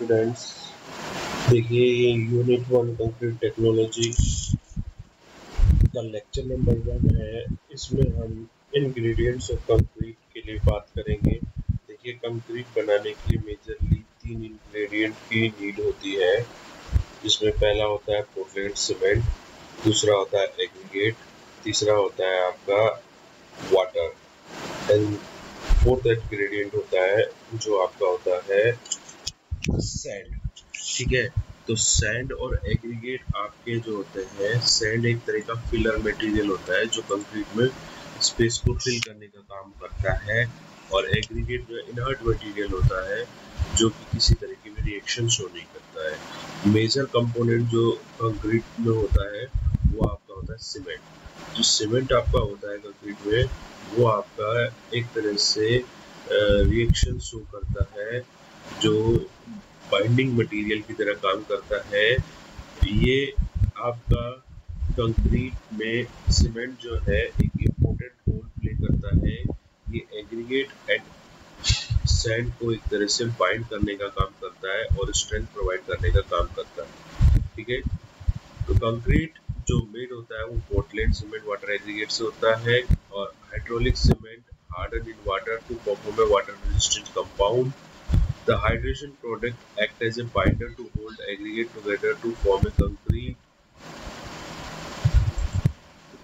Students देखिए, ये unit one concrete technology का लेक्चर नंबर वन है। इसमें हम इंग्रेडिएंट्स ऑफ़ कंक्रीट के लिए बात करेंगे। देखिए कंक्रीट बनाने के लिए मेजरली तीन इंग्रेडिएंट की नीड होती है। जिसमें पहला होता है पोर्टलैंड सीमेंट, दूसरा होता है एग्रीगेट तीसरा होता है आपका वाटर एंड फोर्थ इंग्रेडिएंट होता है जो आपका होता है सैंड ठीक है? तो सैंड और एग्रीगेट आपके जो होते हैं सैंड एक तरह का फिलर मटेरियल होता है जो कंक्रीट में स्पेस को फिल करने का काम करता है और एग्रीगेट जो इनर्ट मटेरियल होता है, जो कि किसी तरीके में रिएक्शन शो नहीं करता है। मेजर कंपोनेंट जो कंक्रीट में होता है, वो आपका होता है सीमेंट जो सीमेंट आपका होता है कंक्रीट में, वो आपका एक तरह से रिएक्शन शो करता है, जो बाइंडिंग मटेरियल की तरह काम करता है, ये आपका कंक्रीट में सीमेंट जो है, एक इम्पोर्टेंट रोल प्ले करता है ये एग्रीगेट एंड सैंड को एक तरह से बाइंड करने का काम करता है और स्ट्रेंथ प्रोवाइड करने का काम करता है ठीक है तो कंक्रीट जो मेड होता है, वो पोर्टलैंड सीमेंट वाटर एग्रीगेट से होता है और hydraulic cement hardened in water to a water resistant compound. The hydration product act as a binder to hold aggregate together to form a concrete.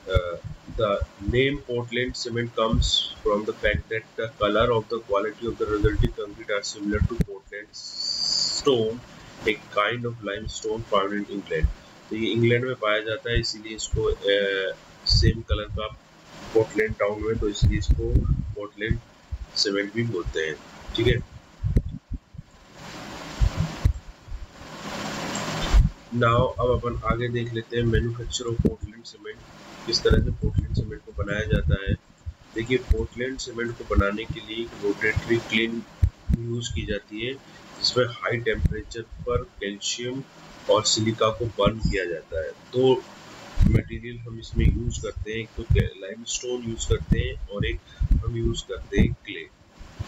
Uh, the name Portland cement comes from the fact that the color of the quality of the resulting concrete are similar to Portland stone, a kind of limestone found in England. तो ये England में पाया जाता है इसीलिए इसको same colour का Portland town में तो इसलिए इसको पोर्टलैंड सीमेंट भी बोलते हैं ठीक है नाउ अब अपन आगे देख लेते हैं मैन्युफैक्चर ऑफ़ पोर्टलैंड सीमेंट किस तरह से पोर्टलैंड सीमेंट को बनाया जाता है। देखिए पोर्टलैंड सीमेंट को बनाने के लिए रोटेटरी क्लीन यूज़ की जाती है, जिसमें हाई टेम्परेचर पर कैल्शियम और सिलिका को बर्न किया जाता है। दो मटेरियल हम इसमें यूज़ करते हैं, एक तो लाइमस्टोन यूज़ करते हैं और एक हम यूज़ करते हैं क्ले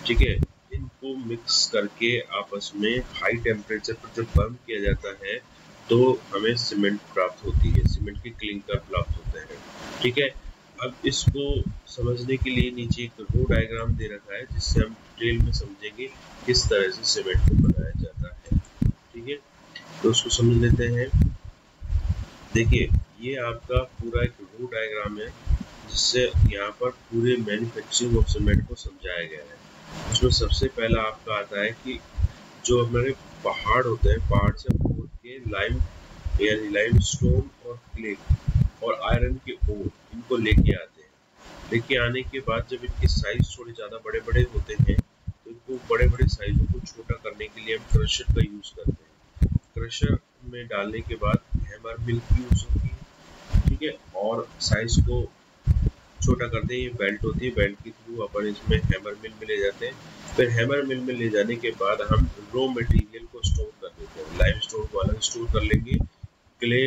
ठीक है? इनको मिक्स करके आपस में हाई टेम्परेचर पर जब बर्न किया जाता है तो हमें सीमेंट प्राप्त होती है, सीमेंट के क्लिंकर प्राप्त होते हैं। ठीक है? अब इसको समझने के लिए नीचे एक रो डायग्राम दे रखा है, जिससे हम डिटेल में समझेंगे किस तरह से सीमेंट को बनाया जाता है। ठीक है? तो उसको समझ लेते हैं। देखिए, ये आपका पूरा एक रो डायग्राम है, जिससे यहाँ पर पूरे मैन्युफैक्चरिंग ऑफ़ सीमेंट को समझाया गया है। उसमें सबसे पहला आपका आता है कि जो हमारे पहाड़ होते हैं, पहाड़ से लाइम यानी लाइम स्टोन और क्ले और आयरन के ओर इनको लेके आते हैं। लेके आने के बाद जब इनके साइज़ थोड़े ज़्यादा बड़े बड़े होते हैं तो इनको बड़े बड़े साइजों को छोटा करने के लिए हम क्रशर का यूज़ करते हैं। क्रशर में डालने के बाद हैमर मिल की यूज़ होती है, ठीक है? और साइज़ को छोटा करते हैं, ये बेल्ट होती है बेल्ट के थ्रू अपन इसमें हैमर मिल में ले जाते हैं। फिर हैमर मिल में ले जाने के बाद हम रो मटेरियल को स्टोर कर देते हैं। लाइम स्टोर को अलग स्टोर कर लेंगे क्ले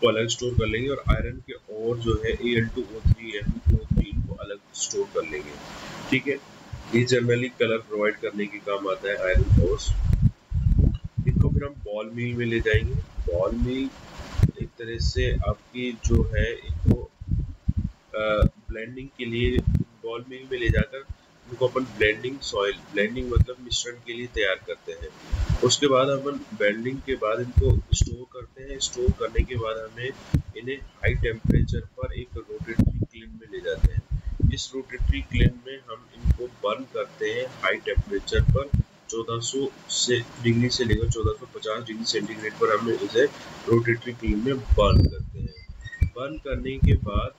को अलग स्टोर कर लेंगे और आयरन के और जो है A L two O three L two O three इनको अलग स्टोर कर लेंगे। ठीक है? ये जनरली कलर प्रोवाइड करने के काम आता है आयरन ओर्स फिर हम बॉल मिल में ले जाएँगे। बॉल मिल एक तरह से आपकी जो है इनको ब्लेंडिंग के लिए बॉल में ले जाकर उनको अपन ब्लेंडिंग सॉइल ब्लेंडिंग मतलब मिश्रण के लिए तैयार करते हैं। उसके बाद अपन ब्लेंडिंग के बाद इनको स्टोर करते हैं। स्टोर करने के बाद हमें इन्हें हाई टेम्परेचर पर एक रोटेटरी क्लिन में ले जाते हैं। इस रोटेटरी क्लिन में हम इनको बर्न करते हैं हाई टेम्परेचर पर। 1400 से डिग्री से लेकर 1450 डिग्री सेंटीग्रेड पर हम इसे रोटेटरी क्लिन में बर्न करते हैं। बर्न करने के बाद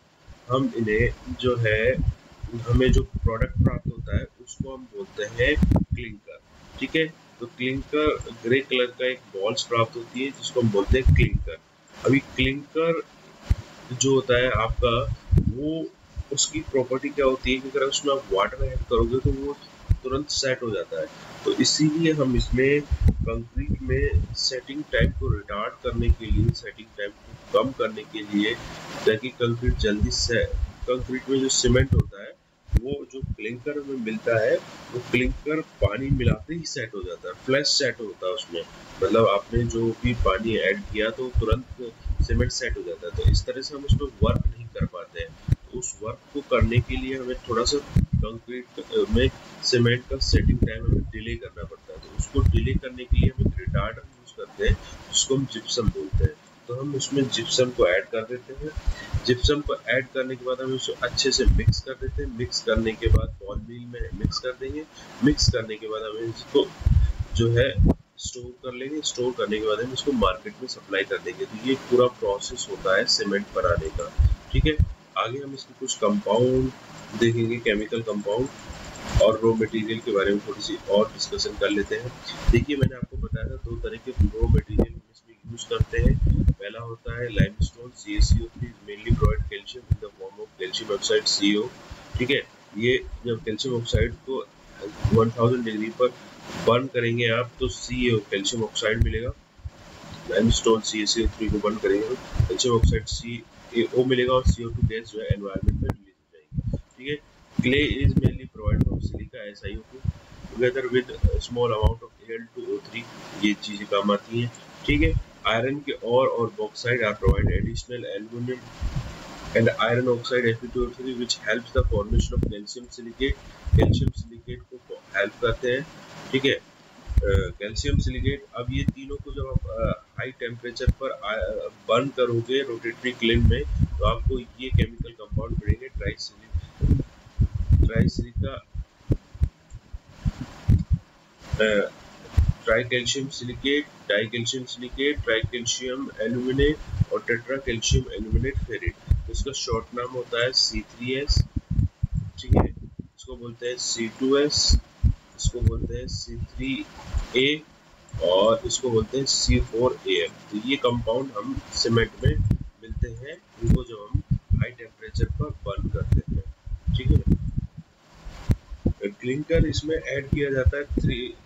हम इन्हें जो है हमें जो प्रोडक्ट प्राप्त होता है, उसको हम बोलते हैं क्लिंकर ठीक है? तो क्लिंकर ग्रे कलर का एक बॉल्स प्राप्त होती है, जिसको हम बोलते हैं क्लिंकर अभी क्लिंकर जो होता है आपका, वो उसकी प्रॉपर्टी क्या होती है कि अगर उसमें आप वाटर ऐड करोगे तो वो तुरंत सेट हो जाता है। तो इसीलिए हम इसमें कंक्रीट में सेटिंग टाइम को रिटार्ड करने के लिए सेटिंग टाइम को कम करने के लिए, ताकि कंक्रीट जल्दी से कंक्रीट में जो सीमेंट होता है वो जो क्लिंकर में मिलता है, वो क्लिंकर पानी मिलाते ही सेट हो जाता है फ्लैश सेट होता है उसमें। मतलब आपने जो भी पानी ऐड किया तो तुरंत सीमेंट सेट हो जाता है। तो इस तरह से हम उसमें वर्क नहीं कर पाते हैं। तो उस वर्क को करने के लिए हमें थोड़ा सा कंक्रीट में सीमेंट का सेटिंग टाइम हमें डिले करना पड़ता है। तो उसको डिले करने के लिए हम एक रिटार्डर यूज़ करते हैं, जिसको हम जिप्सम बोलते हैं। तो हम उसमें जिप्सम को ऐड कर देते हैं। जिप्सम को ऐड करने के बाद हम उसको अच्छे से मिक्स कर देते हैं। मिक्स करने के बाद बॉल मिल में मिक्स कर देंगे। मिक्स करने के बाद हम इसको जो है स्टोर कर लेंगे। स्टोर करने के बाद हम इसको मार्केट में सप्लाई कर देंगे। तो ये पूरा प्रोसेस होता है सीमेंट बनाने का। ठीक है? आगे हम इसके कुछ कंपाउंड देखेंगे केमिकल कंपाउंड और रॉ मटेरियल के बारे में थोड़ी सी और डिस्कशन कर लेते हैं। देखिए, मैंने आपको बताया था दो तरह के रॉ मटेरियल यूज़ करते हैं। पहला होता है limestone CaCO3 mainly provide calcium in the form of calcium oxide CO ठीक है? ये जब कैल्शियम ऑक्साइड को 1000 डिग्री पर बर्न करेंगे आप तो CO कैल्शियम ऑक्साइड मिलेगा। लाइम स्टोन लाइमस्टोन CaCO3 को बर्न करेंगे कैल्शियम ऑक्साइड सी ओ मिलेगा और CO2 गैस जो है एनवायरनमेंट में रिलीज़ हो जाएगी। ठीक है? Clay is mainly provided from silica SiO2 together with small amount of Al2O3 ये चीज़ें काम आती हैं। ठीक है? आयरन के और और bauxite are provide additional aluminium and iron oxide Fe2O3 which helps the formation of calcium silicate. Calcium silicate को हेल्प करते हैं। ठीक है? कैल्शियम uh, सिलिकेट अब ये तीनों को जब आप हाई टेम्परेचर पर बर्न करोगे रोटेटरी क्लिन में तो आपको ये केमिकल कंपाउंड मिलेंगे tri tri silica tricalcium silicate, dicalcium silicate, tricalcium aluminate और टेट्रा कैल्शियम एल्यूमिनेट फेरेट। इसका शॉर्ट नाम होता है सी थ्री एस ठीक है? इसको बोलते हैं सी टू एस इसको बोलते हैं सी थ्री ए और इसको बोलते हैं C4AM तो ये कंपाउंड हम सीमेंट में मिलते हैं, इनको जब हम हाई टेम्परेचर पर बर्न करते हैं। ठीक है? क्लिंकर इसमें ऐड किया जाता है।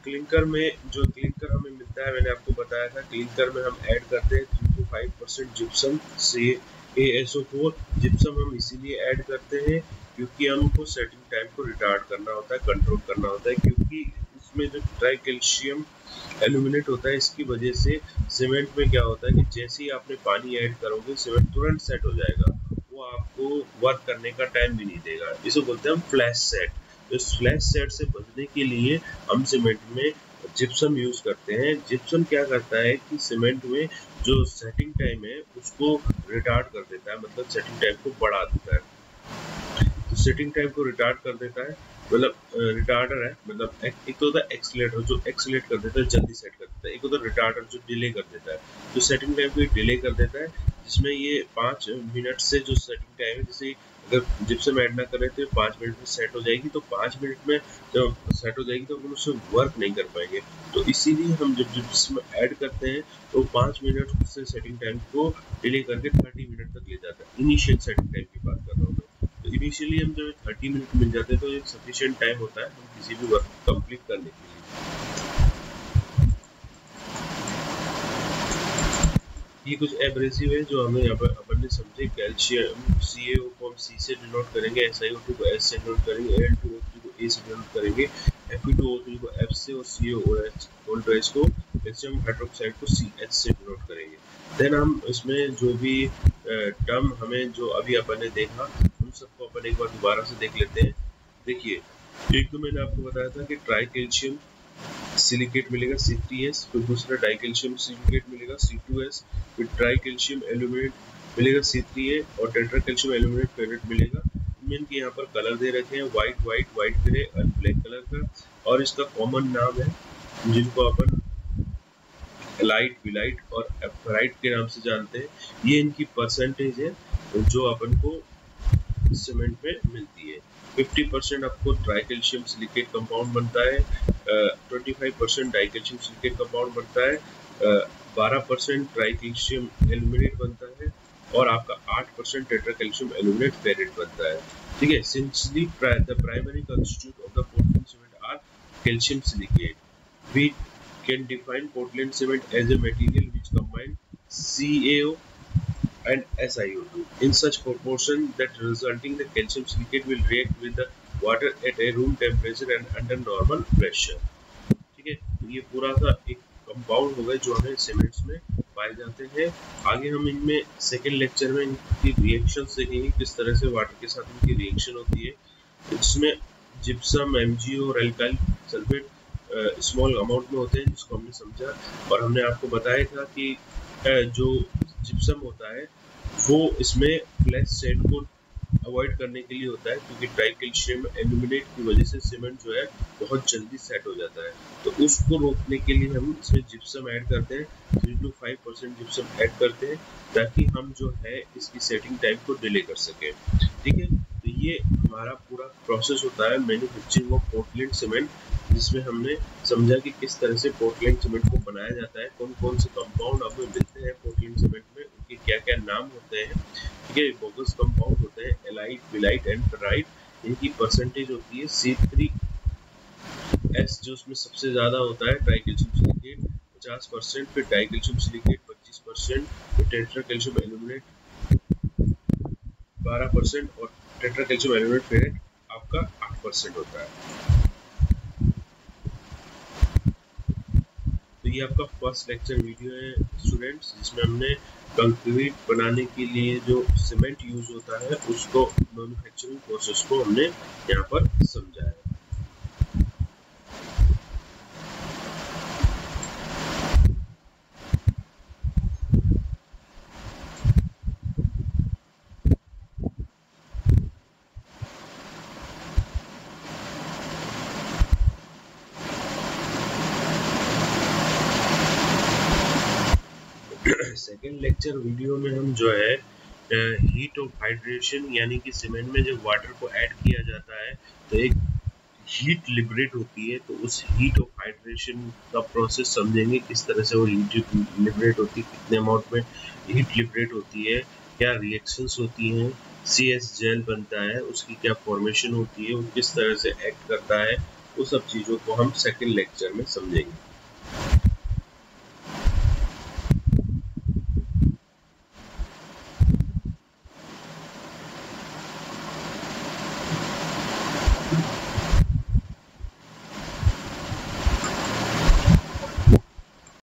क्लिंकर में जो क्लिंकर हमें मिलता है, मैंने आपको बताया था क्लिंकर में हम ऐड करते हैं three to five percent gypsum से A S O four gypsum हम इसीलिए ऐड करते हैं क्योंकि हमको सेटिंग टाइम को रिटार्ड करना होता है कंट्रोल करना होता है, क्योंकि इसमें जो ट्राई कैल्शियम एल्यूमिनेट होता है, इसकी वजह से सीमेंट में क्या होता है कि जैसे ही आपने पानी ऐड करोगे सीमेंट तुरंत सेट हो जाएगा। वो आपको वर्क करने का टाइम भी नहीं देगा। इसे बोलते हैं हम फ्लैश सेट इस फ्लैश सेट से बचने के लिए हम सीमेंट में जिप्सम यूज़ करते हैं। जिप्सम क्या करता है कि सीमेंट में जो सेटिंग टाइम है उसको रिटार्ड कर देता है मतलब सेटिंग टाइम को बढ़ा देता है। तो सेटिंग टाइम को रिटार्ड कर देता है मतलब रिटार्डर है मतलब एक, तो होता है एक्सलेटर जो एक्सलेट कर देता है जल्दी सेट कर देता है। एक होता है रिटार्डर जो डिले कर देता है। जो सेटिंग टाइम को डिले कर देता है जिसमें ये पाँच मिनट से जो सेटिंग टाइम है जैसे अगर जिप्सम ऐड ना करें तो पाँच मिनट में सेट हो जाएगी तो पाँच मिनट में जब सेट हो जाएगी तो हम उससे वर्क नहीं कर पाएँगे। तो इसीलिए हम जब जिप्सम ऐड करते हैं तो पाँच मिनट उससे सेटिंग टाइम को डिले करके थर्टी मिनट तक ले जाता है। इनिशियल सेटिंग टाइम की बात कर रहा हूँ मैं। तो इनिशियली हम जब थर्टी मिनट मिल जाते हैं तो एक सफिशियंट टाइम होता है हम किसी भी वर्क कंप्लीट करने के लिए। ये कुछ एब्रेसिव है जो हमें यहाँ पर अपन ने समझे कैल्शियम सी ए सी से डिनोट करेंगे एस आई ओ टू को एस से डिनोट करेंगे एल टू ओ थ्री को ए से डिनोट करेंगे एफ़ टू ओ थ्री को एफ़ से और सी ओ एच ओल्ट्राइज को कैल्शियम हाइड्रोक्साइड को सी एच से डिनोट करेंगे। देन हम इसमें जो भी टर्म हमें जो अभी अपन ने देखा, उन सबको अपन एक बार दोबारा से देख लेते हैं। देखिए, एक तो मैंने आपको बताया था कि ट्राई कैल्शियम सिलिकेट मिलेगा सी टी एस फिर दूसरा डाइकैल्शियम सिलिकेट मिलेगा सी टू एस फिर ट्राई कैल्शियम एल्यूमिनेट मिलेगा C3A और टेट्रा कैल्शियम एल्यूमिनेट फेरेट मिलेगा। इनके यहाँ पर कलर दे रखे हैं व्हाइट व्हाइट व्हाइट ग्रे और ब्लैक कलर का। और इसका कॉमन नाम है जिनको अपन लाइट विलाइट और एफराइट के नाम से जानते हैं। ये इनकी परसेंटेज है जो अपन को सीमेंट में मिलती है। 50 परसेंट आपको ट्राइकैल्शियम सिलिकेट कंपाउंड बनता है twenty five percent dicalcium silicate compound बनता है बारह परसेंट ट्राइकैल्शियम एल्यूमिनेट बनता है और आपका आठ परसेंट टेट्राकैल्शियम एल्यूमिनेट फेरेट बनता है। ठीक है since the primary constituent of the Portland cement are calcium silicate we can define Portland cement as a material which combine CaO and SiO2 in such proportion that resulting the calcium silicate will react with the water at a room temperature and under normal pressure ठीक है तो ये पूरा सा एक compound हो गए जो हमें सीमेंट्स में पाए जाते हैं। आगे हम इनमें सेकेंड लेक्चर में इनकी रिएक्शन देखेंगे, किस तरह से वाटर के साथ इनकी रिएक्शन होती है। इसमें जिप्सम एम और एल्काइल सल्फेट स्मॉल अमाउंट में होते हैं, जिसको हमने समझा। और हमने आपको बताया था कि जो जिप्सम होता है, वो इसमें फ्लैश सेट को अवॉइड करने के लिए होता है, क्योंकि ट्राइकैल्शियम एल्यूमिनेट की वजह से सीमेंट जो है बहुत जल्दी सेट हो जाता है। तो उसको रोकने के लिए हम इसमें जिप्सम ऐड करते हैं three to five percent gypsum add करते हैं, ताकि हम जो है इसकी सेटिंग टाइम को डिले कर सकें। ठीक है? तो ये हमारा पूरा प्रोसेस होता है मैन्युफैक्चरिंग ऑफ़ पोर्टलैंड सीमेंट जिसमें हमने समझा कि किस तरह से पोर्टलैंड सीमेंट को बनाया जाता है कौन कौन से कंपाउंड हमें मिलते हैं पोर्टलैंड सीमेंट क्या क्या नाम होते हैं? ठीक है बोगस कंपाउंड होते हैं एलाइट विलाइट एंड फेराइट इनकी परसेंटेज होती है सी थ्री एस जो उसमें सबसे ज़्यादा होता है ट्राइकैल्शियम सिलिकेट पचास परसेंट फिर डाइकैल्शियम सिलिकेट पच्चीस परसेंट फिर टेट्रा कैल्शियम एल्यूमिनेट बारह परसेंट और टेट्रा कैल्शियम एल्यूमिनेट फेरेट आपका आठ परसेंट होता है। ये आपका फ़र्स्ट लेक्चर वीडियो है स्टूडेंट्स जिसमें हमने कंक्रीट बनाने के लिए जो सीमेंट यूज़ होता है, उसको मैन्युफैक्चरिंग प्रोसेस को हमने यहाँ पर समझाया। सेकेंड लेक्चर वीडियो में हम जो है हीट ऑफ़ हाइड्रेशन यानी कि सीमेंट में जब वाटर को ऐड किया जाता है तो एक हीट लिबरेट होती है तो उस हीट ऑफ़ हाइड्रेशन का प्रोसेस समझेंगे किस तरह से वो हीट लिबरेट होती है, कितने अमाउंट में हीट लिबरेट होती है, क्या रिएक्शंस होती हैं सी एस जेल बनता है, उसकी क्या फॉर्मेशन होती है, वो किस तरह से एक्ट करता है, वो सब चीज़ों को हम सेकेंड लेक्चर में समझेंगे।